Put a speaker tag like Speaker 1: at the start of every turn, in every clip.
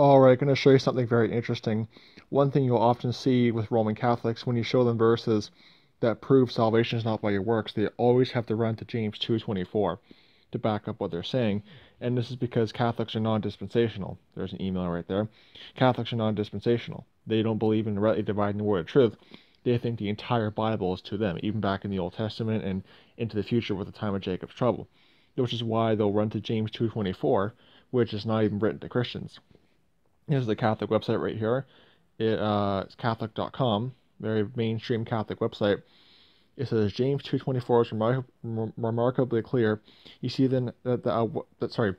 Speaker 1: Alright, I'm going to show you something very interesting. One thing you'll often see with Roman Catholics when you show them verses that prove salvation is not by your works, they always have to run to James 2.24 to back up what they're saying. And this is because Catholics are non-dispensational. There's an email right there. Catholics are non-dispensational. They don't believe in rightly dividing the word of truth. They think the entire Bible is to them, even back in the Old Testament and into the future with the time of Jacob's trouble. Which is why they'll run to James 2.24, which is not even written to Christians. Here's the Catholic website right here. It, uh, it's Catholic.com, very mainstream Catholic website. It says James 2:24 is remar- remarkably clear. You see then that the uh, that sorry,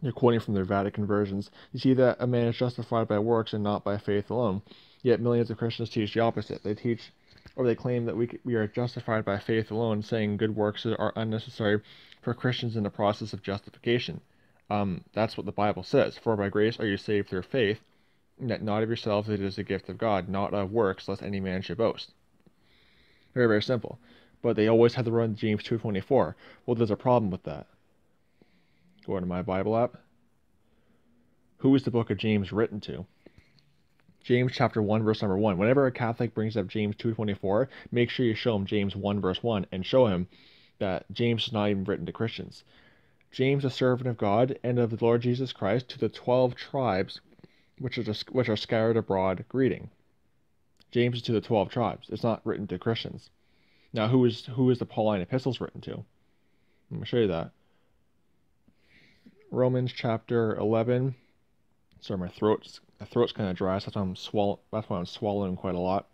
Speaker 1: you're quoting from their Vatican versions. You see that a man is justified by works and not by faith alone. Yet millions of Christians teach the opposite. They teach or they claim that we we are justified by faith alone, saying good works are unnecessary for Christians in the process of justification. Um, that's what the Bible says. For by grace are you saved through faith, that not of yourselves it is a gift of God, not of works, lest any man should boast. Very, very simple. But they always have to run James 2.24. Well, there's a problem with that. Go into my Bible app. Who is the book of James written to? James chapter 1 verse number 1. Whenever a Catholic brings up James 2.24, make sure you show him James 1 verse 1 and show him that James is not even written to Christians. James, a servant of God and of the Lord Jesus Christ, to the twelve tribes which are, which are scattered abroad, greeting. James is to the 12 tribes. It's not written to Christians. Now, who is who is the Pauline epistles written to? Let me show you that. Romans chapter 11. Sorry, my throat's my throat's kind of dry, so that's why I'm swallow that's why I'm swallowing quite a lot.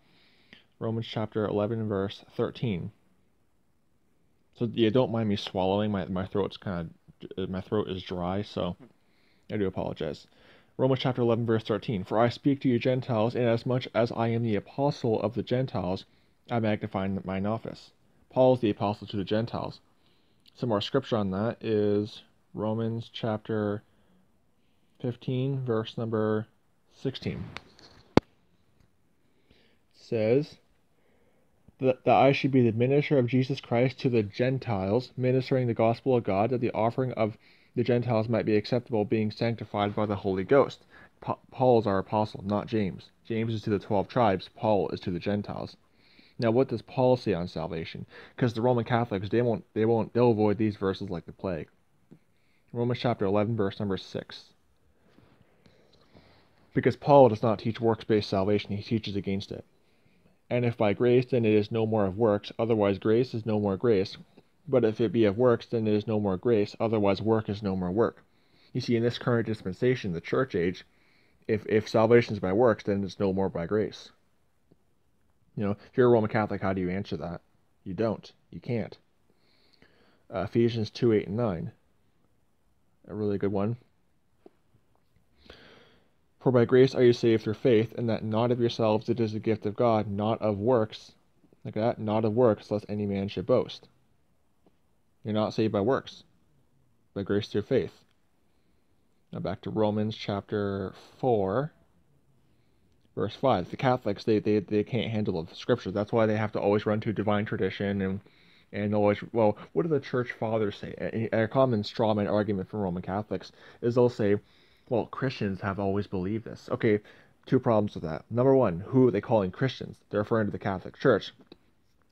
Speaker 1: Romans chapter 11 verse 13. So yeah, don't mind me swallowing. My my throat's kind of Uh, my throat is dry, so I do apologize. Romans chapter 11, verse 13. For I speak to you Gentiles, inasmuch as I am the apostle of the Gentiles, I magnify mine office. Paul is the apostle to the Gentiles. Some more scripture on that is Romans chapter 15, verse number 16. It says, that, that I should be the minister of Jesus Christ to the Gentiles, ministering the gospel of God, that the offering of the Gentiles might be acceptable, being sanctified by the Holy Ghost. Pa- Paul is our apostle, not James. James is to the 12 tribes, Paul is to the Gentiles. Now, what does Paul say on salvation? Because the Roman Catholics, they won't, they won't, they'll avoid these verses like the plague. Romans chapter 11, verse number 6. Because Paul does not teach works based salvation, he teaches against it. And if by grace, then it is no more of works, otherwise grace is no more grace. But if it be of works, then it is no more grace, otherwise work is no more work. You see, in this current dispensation, the church age, if, if salvation is by works, then it's no more by grace. You know, if you're a Roman Catholic, how do you answer that? You don't. You can't. Uh, Ephesians 2 8 and 9. A really good one. For by grace are you saved through faith, and that not of yourselves, it is the gift of God, not of works, like that, not of works, lest any man should boast. You're not saved by works, by grace through faith. Now back to Romans chapter 4, verse 5. The Catholics, they, they, they can't handle the scriptures. That's why they have to always run to divine tradition and and always, well, what do the church fathers say? A, a common strawman argument from Roman Catholics is they'll say, well, Christians have always believed this. Okay, two problems with that. Number one, who are they calling Christians? They're referring to the Catholic Church.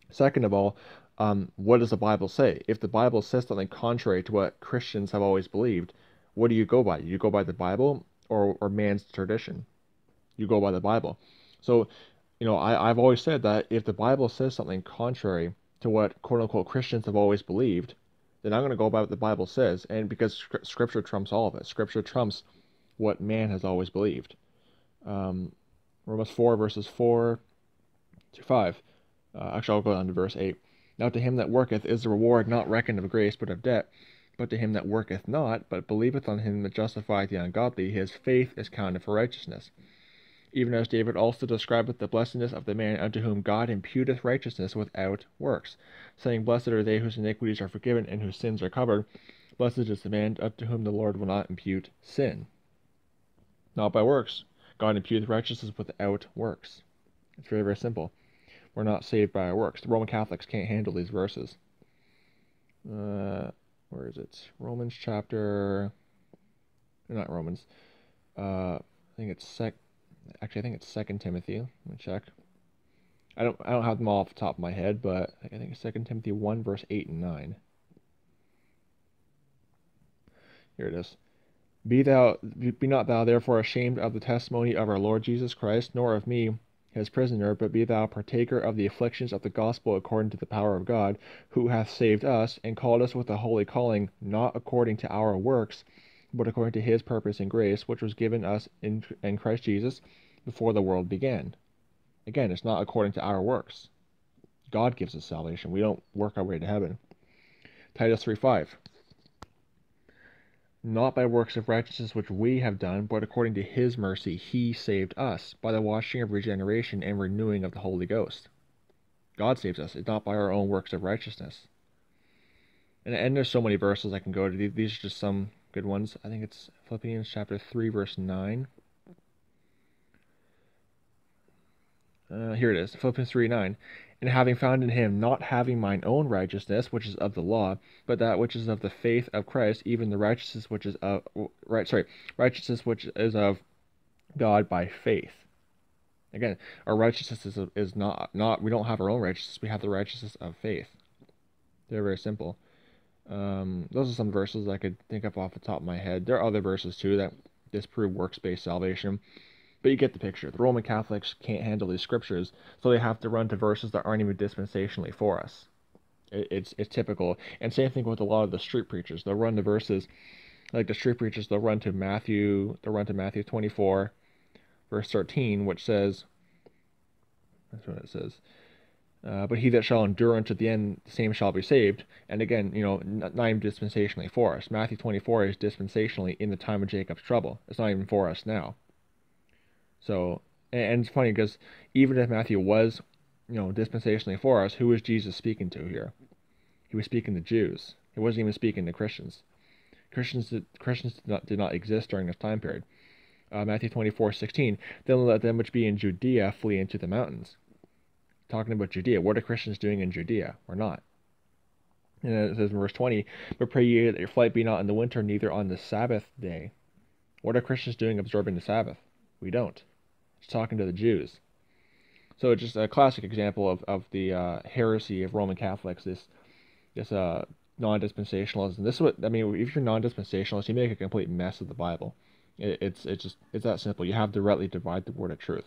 Speaker 1: Second of all, um, what does the Bible say? If the Bible says something contrary to what Christians have always believed, what do you go by? You go by the Bible or, or man's tradition? You go by the Bible. So, you know, I, I've always said that if the Bible says something contrary to what quote unquote Christians have always believed, then I'm going to go by what the Bible says. And because Scripture trumps all of it, Scripture trumps what man has always believed. Um, Romans 4, verses 4 to 5. Uh, actually, I'll go on to verse 8. Now to him that worketh is the reward not reckoned of grace, but of debt. But to him that worketh not, but believeth on him that justifieth the ungodly, his faith is counted for righteousness. Even as David also describeth the blessedness of the man unto whom God imputeth righteousness without works, saying, Blessed are they whose iniquities are forgiven and whose sins are covered. Blessed is the man unto whom the Lord will not impute sin. Not by works. God imputeth righteousness without works. It's very, very simple we're not saved by our works. The Roman Catholics can't handle these verses. Uh, where is it? Romans chapter. Not Romans. Uh, I think it's sec. Actually, I think it's Second Timothy. Let me check. I don't I don't have them all off the top of my head, but I think it's Second Timothy one verse eight and nine. Here it is. Be thou be not thou therefore ashamed of the testimony of our Lord Jesus Christ, nor of me, his prisoner, but be thou partaker of the afflictions of the gospel according to the power of God, who hath saved us, and called us with a holy calling, not according to our works, but according to his purpose and grace, which was given us in, in Christ Jesus before the world began. Again, it's not according to our works. God gives us salvation. We don't work our way to heaven. Titus 3 5 not by works of righteousness which we have done, but according to his mercy he saved us by the washing of regeneration and renewing of the Holy Ghost. God saves us. It's not by our own works of righteousness. And, and there's so many verses I can go to. These are just some good ones. I think it's Philippians chapter 3, verse 9. Uh, here it is, Philippians 3 9 and having found in him not having mine own righteousness, which is of the law, but that which is of the faith of Christ, even the righteousness which is of right sorry, righteousness which is of God by faith. Again, our righteousness is, is not not we don't have our own righteousness, we have the righteousness of faith. They're very simple. Um, those are some verses I could think of off the top of my head. There are other verses too that disprove works based salvation. But you get the picture. The Roman Catholics can't handle these scriptures, so they have to run to verses that aren't even dispensationally for us. It's it's typical. And same thing with a lot of the street preachers. They'll run to verses like the street preachers. They'll run to Matthew. They'll run to Matthew 24, verse 13, which says, "That's what it says." Uh, but he that shall endure unto the end, the same shall be saved. And again, you know, not even dispensationally for us. Matthew 24 is dispensationally in the time of Jacob's trouble. It's not even for us now. So, and it's funny because even if Matthew was, you know, dispensationally for us, who was Jesus speaking to here? He was speaking to Jews. He wasn't even speaking to Christians. Christians did, Christians did not, did not exist during this time period. Uh, Matthew 24, 16. Then let them which be in Judea flee into the mountains. Talking about Judea. What are Christians doing in Judea or not? And it says in verse 20, But pray ye that your flight be not in the winter, neither on the Sabbath day. What are Christians doing observing the Sabbath? We don't talking to the Jews. So it's just a classic example of, of the uh, heresy of Roman Catholics, this this uh, non-dispensationalism. This is what I mean. If you're non-dispensationalist, you make a complete mess of the Bible. It, it's it's just it's that simple. You have to rightly divide the word of truth.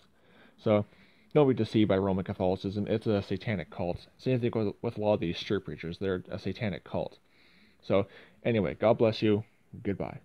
Speaker 1: So don't be deceived by Roman Catholicism. It's a satanic cult. Same thing with, with a lot of these street preachers. They're a satanic cult. So anyway, God bless you. Goodbye.